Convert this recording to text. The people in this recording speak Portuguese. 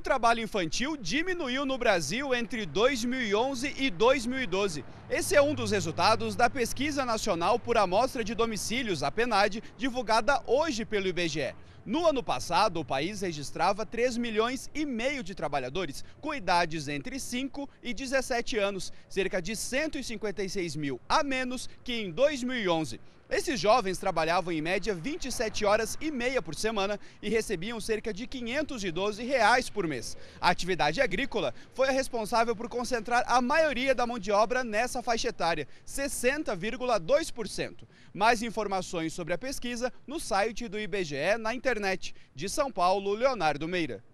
trabalho infantil diminuiu no Brasil entre 2011 e 2012. Esse é um dos resultados da Pesquisa Nacional por Amostra de Domicílios, a PNAD, divulgada hoje pelo IBGE. No ano passado, o país registrava 3 milhões e meio de trabalhadores com idades entre 5 e 17 anos, cerca de 156 mil a menos que em 2011. Esses jovens trabalhavam em média 27 horas e meia por semana e recebiam cerca de 512 reais por mês. A atividade agrícola foi a responsável por concentrar a maioria da mão de obra nessa faixa etária, 60,2%. Mais informações sobre a pesquisa no site do IBGE na internet. De São Paulo, Leonardo Meira.